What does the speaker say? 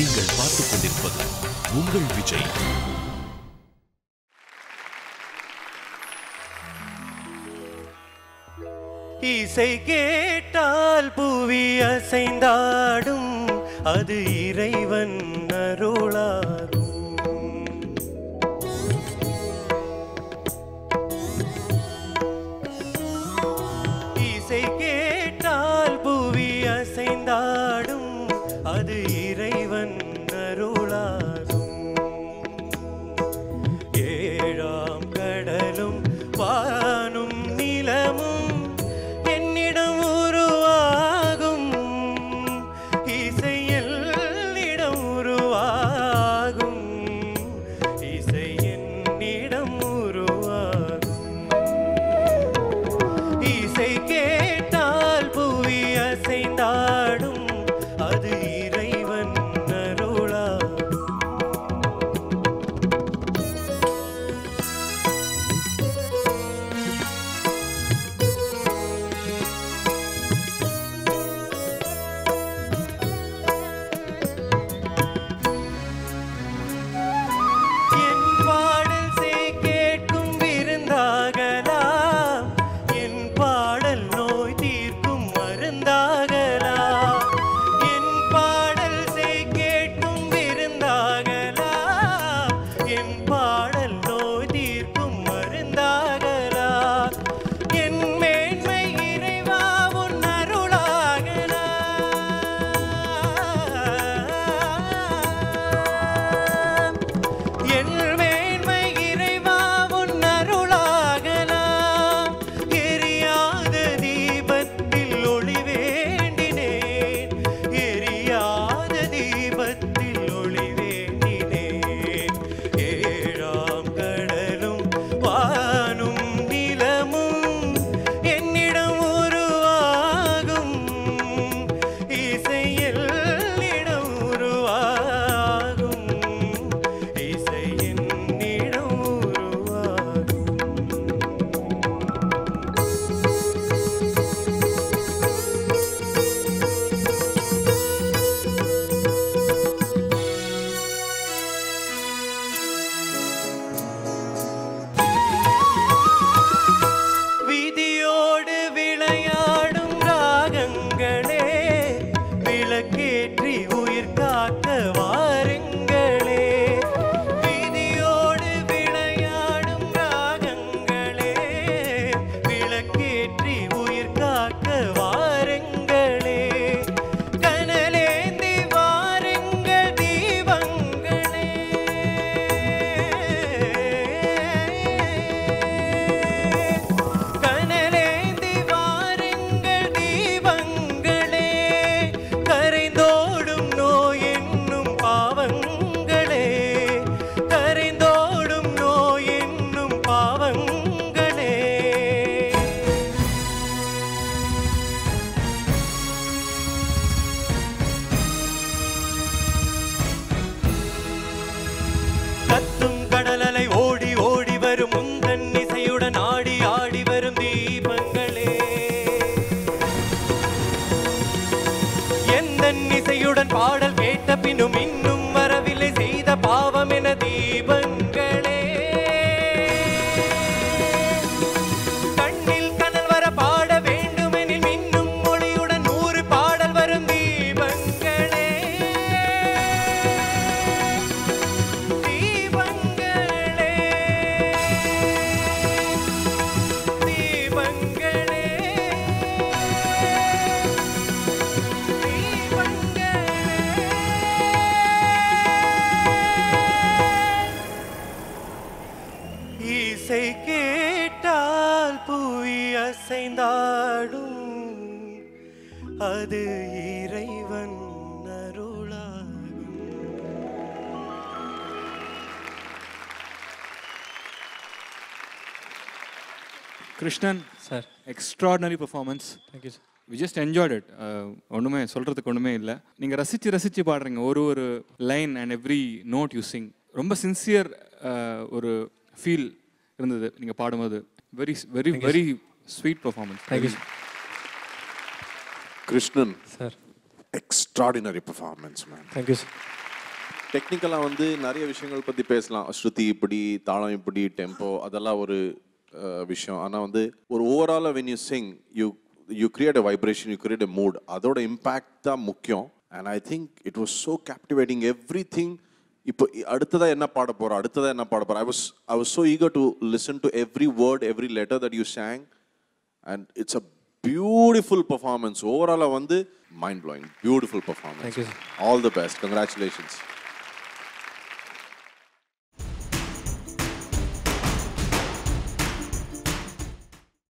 நீங்கள் பார்த்துக் கொண்டிருப்பது உங்கள் விஜய். இசை கேட்டால் புவி அசைந்தாடும் அது இறைவன் அருளாகும் கத்தும் கடலலை ஓடி ஓடி வரும் முந்தன் இசையுடன் ஆடி ஆடி வரும் தீபங்களே. எந்த இசையுடன் பாடல் கேட்ட பின்னும் இன்னும் அசைந்தாடும் அது இறைவன் அருளாகும். Krishnan sir extraordinary performance thank you sir we just enjoyed it ஒன்றுமே சொல்கிறதுக்கு ஒன்றுமே இல்லை. நீங்கள் ரசித்து ரசித்து பாடுறீங்க. ஒரு ஒரு line and every note you sing ரொம்ப சின்சியர் ஒரு ஃபீல் இருந்தது. நீங்கள் பாடும்போது. Very very very sweet performance thank you Krishnan, sir extraordinary performance, man. Thank you sir டெக்னிக்கலாக வந்து நிறைய விஷயங்கள் பற்றி பேசலாம். ஸ்ருதி இப்படி தாளம் இப்படி டெம்போ அதெல்லாம் ஒரு விஷயம். ஆனால் வந்து ஒரு ஓவராலாக when you sing you you create a vibration you create a mood அதோட இம்பேக்ட் தான் முக்கியம். And I think it was so captivating every thing இப்போ அடுத்ததா என்ன பாட போறோம்? அடுத்ததா என்ன பாட போறோம்? I was I was so eager to listen to every word every letter that you sang and it's a beautiful performance ஓவராலாக வந்து mind blowing beautiful performance. All the best congratulations